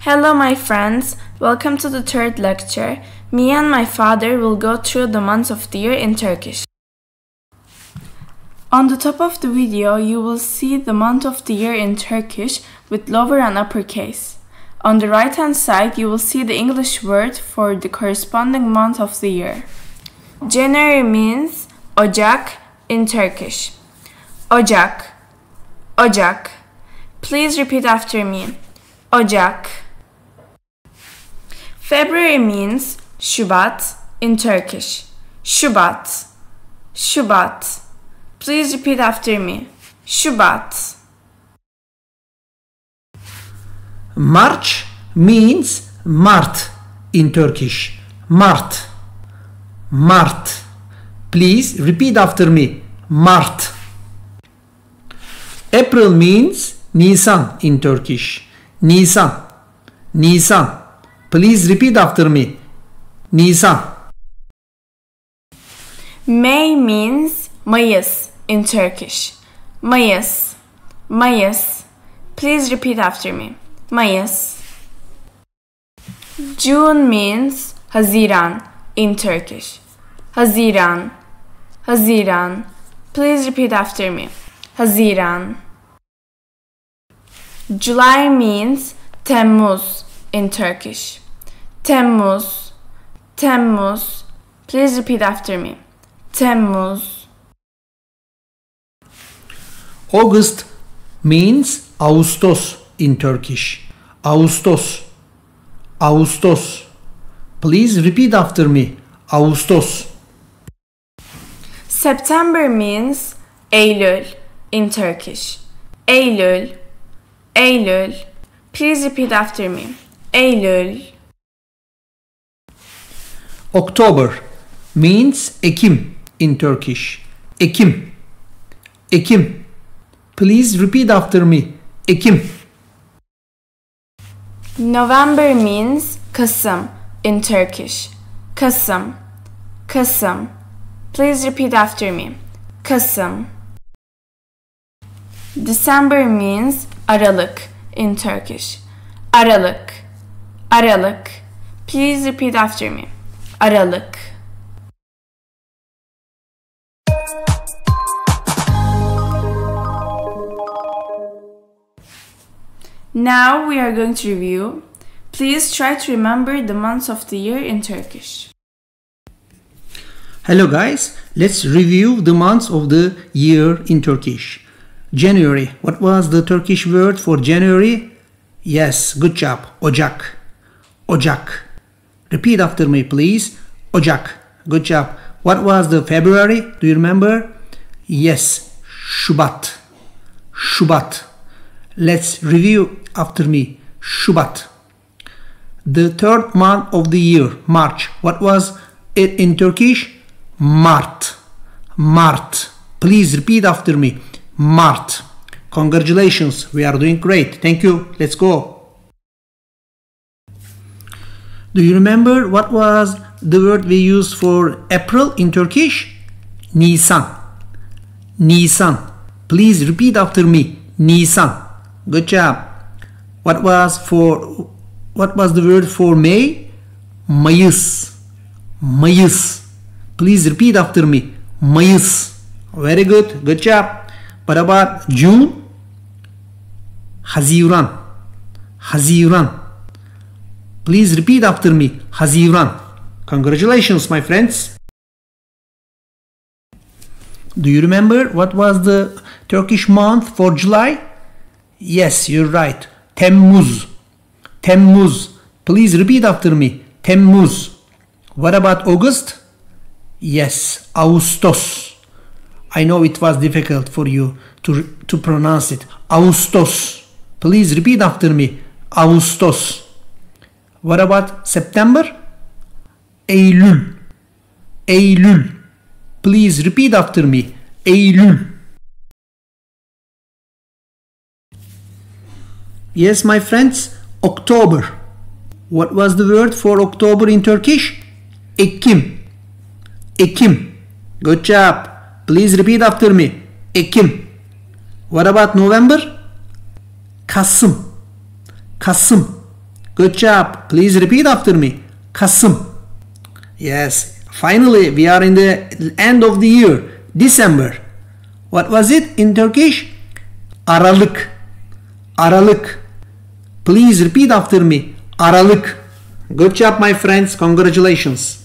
Hello, my friends. Welcome to the third lecture. Me and my father will go through the months of the year in Turkish. On the top of the video, you will see the month of the year in Turkish with lower and uppercase. On the right hand side, you will see the English word for the corresponding month of the year. January means Ocak in Turkish. Ocak. Ocak. Please repeat after me. Ocak. February means Şubat in Turkish. Şubat. Şubat. Please repeat after me. Şubat. March means Mart in Turkish. Mart. Mart. Please repeat after me. Mart. April means Nisan in Turkish. Nisan. Nisan. Please repeat after me. Nisan. May means Mayıs in Turkish. Mayıs. Mayıs. Please repeat after me. Mayıs. June means Haziran in Turkish. Haziran. Haziran. Please repeat after me. Haziran. July means Temmuz in Turkish. Temmuz. Temmuz. Please repeat after me. Temmuz. August means Ağustos in Turkish. Ağustos. Ağustos. Please repeat after me. Ağustos. September means Eylül in Turkish. Eylül. Eylül. Please repeat after me. Eylül. October means Ekim in Turkish. Ekim. Ekim. Please repeat after me. Ekim. November means Kasım in Turkish. Kasım. Kasım. Please repeat after me. Kasım. December means Aralık in Turkish. Aralık. Aralık. Please repeat after me. Aralık. Now we are going to review. Please try to remember the months of the year in Turkish. Hello guys, let's review the months of the year in Turkish. January. What was the Turkish word for January? Yes, good job. Ocak. Ocak. Repeat after me, please. Ocak. Good job. What was the February? Do you remember? Yes, Şubat. Şubat. Let's review after me. Şubat. The third month of the year, March. What was it in Turkish? Mart. Mart. Please repeat after me. Mart. Congratulations, we are doing great. Thank you. Let's go. Do you remember what was the word we used for April in Turkish? Nisan. Nisan. Please repeat after me. Nisan. Good job. What was for what was the word for May? Mayıs. Mayıs. Please repeat after me. Mayıs. Very good. Good job. About June? Haziran. Haziran. Please repeat after me. Haziran. Congratulations, my friends. Do you remember what was the Turkish month for July? Yes, you're right. Temmuz. Temmuz. Please repeat after me. Temmuz. What about August? Yes, Ağustos. I know it was difficult for you to, to pronounce it. Ağustos. Please repeat after me. Ağustos. What about September? Eylül. Eylül. Please repeat after me. Eylül. Yes, my friends, October. What was the word for October in Turkish? Ekim. Ekim. Good job. Please repeat after me. Ekim. What about November? Kasım. Kasım. Good job. Please repeat after me. Kasım. Yes. Finally, we are in the end of the year. December. What was it in Turkish? Aralık. Aralık. Please repeat after me. Aralık. Good job my friends. Congratulations.